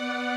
Bye.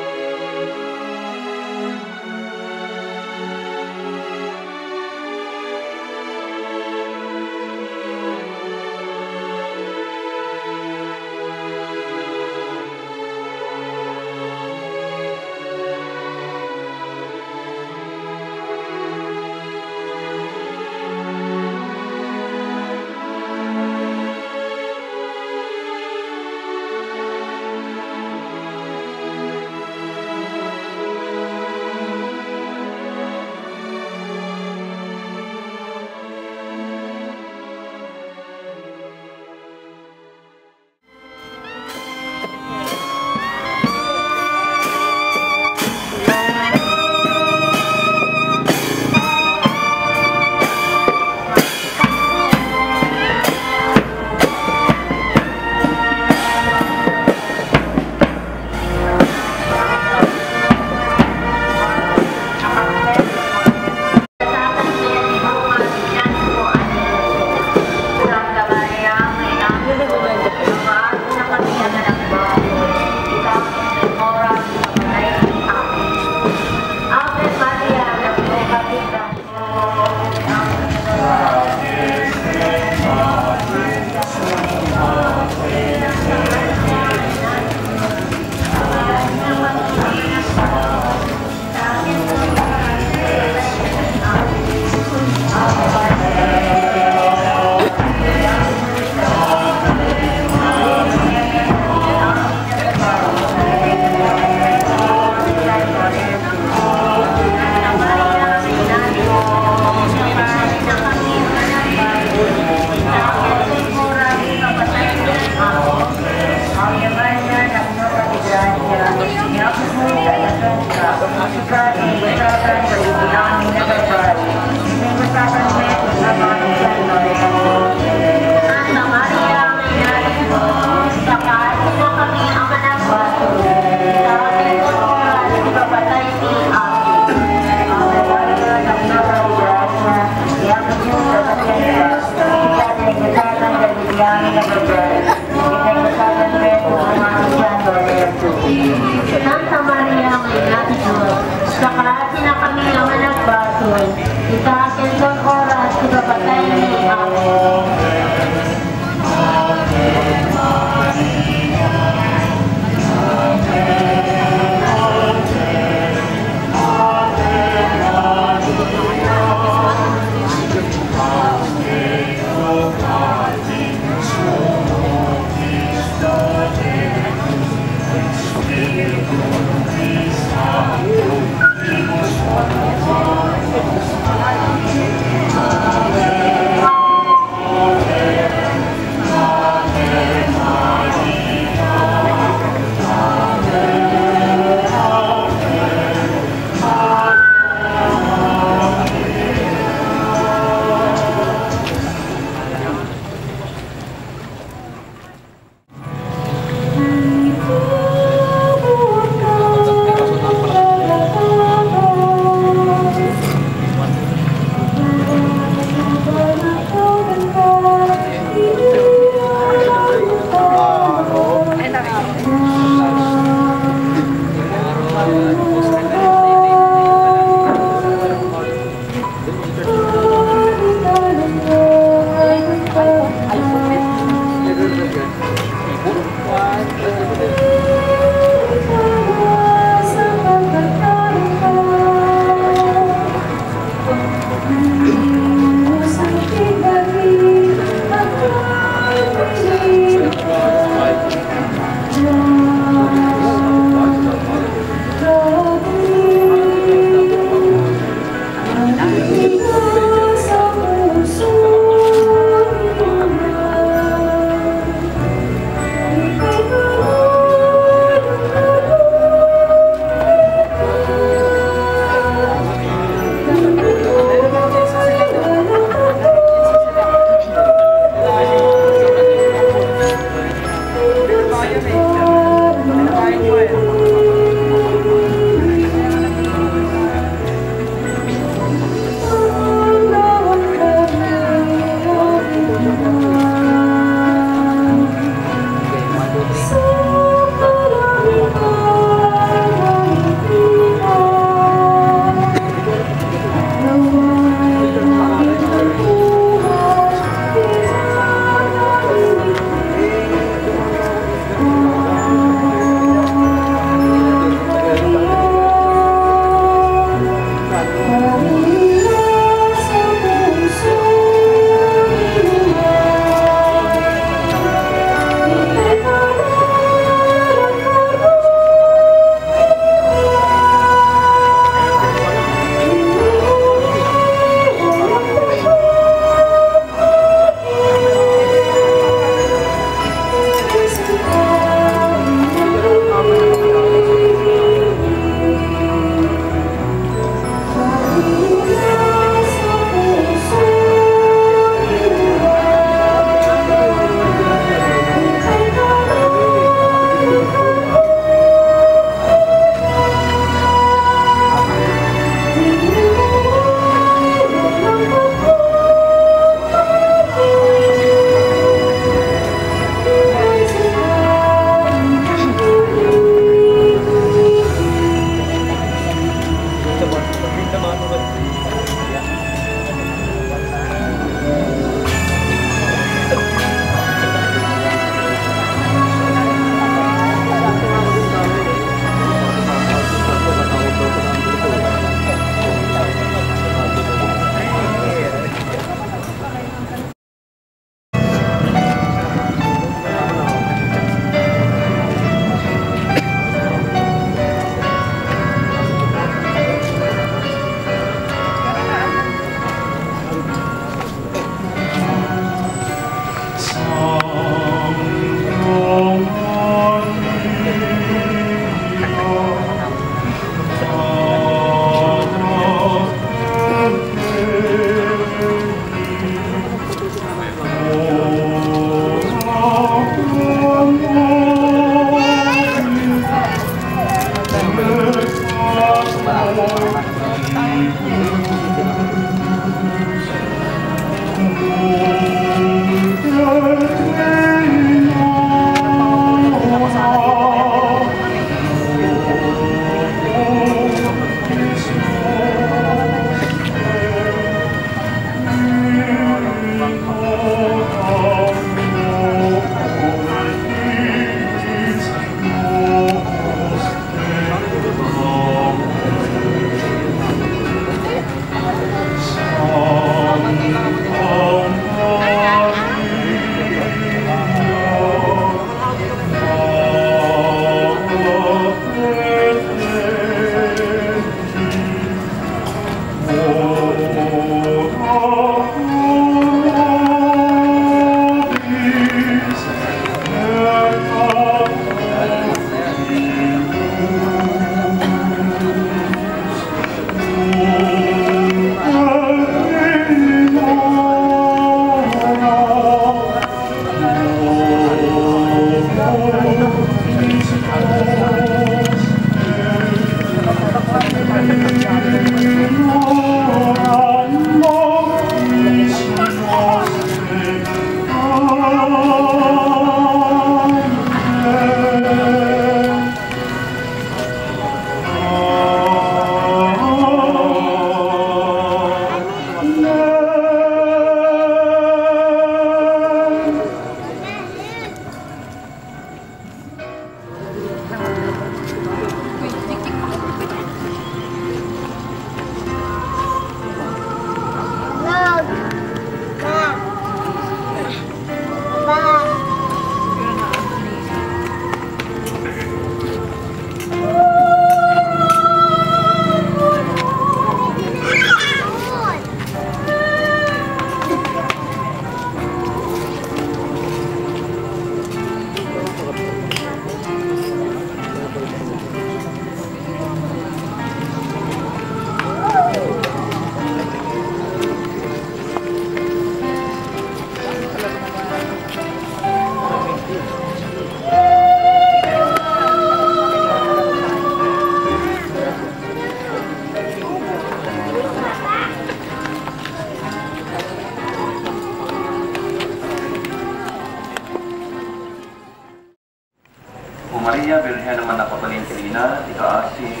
Maria, Birhen naman napapalingkilina, ikaasi,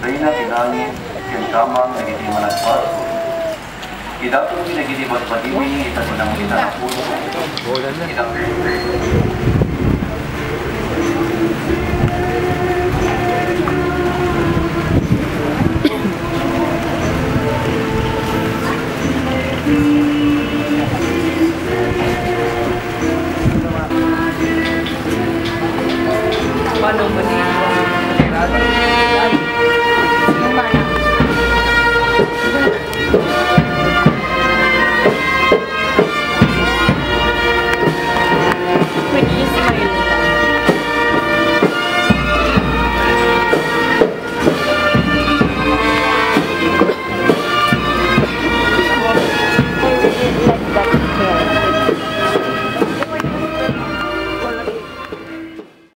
Reina Tinangin, kang kamang nagitiman at paso. Idato pinagitibat pahimi, itagunang kita puso. Itang